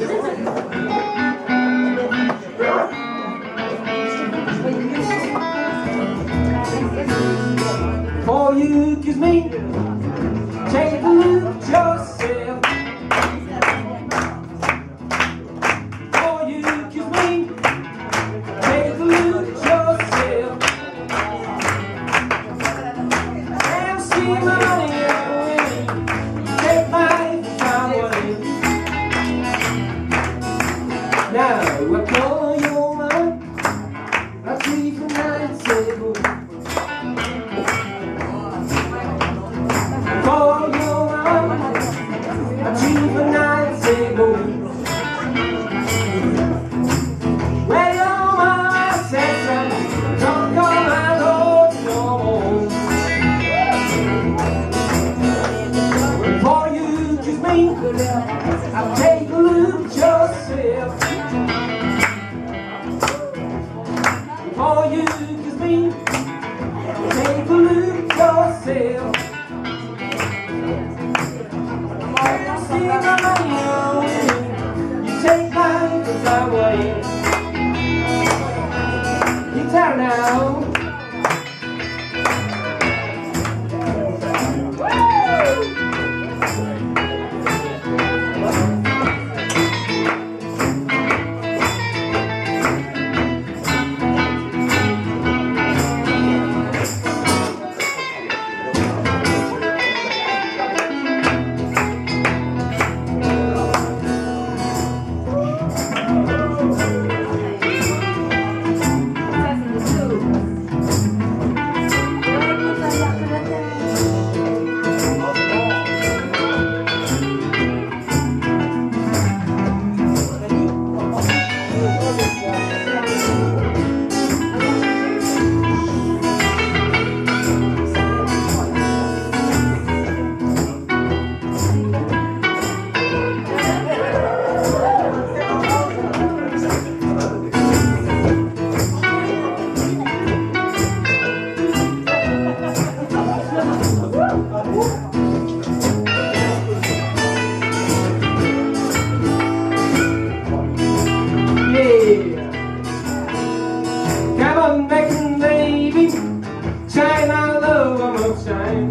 For you kiss me, I'll take a look yourself. Before you kiss me, take a look yourself. See my on you take my desire away. Guitar now. Woo!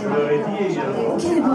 Je l'aurais dit.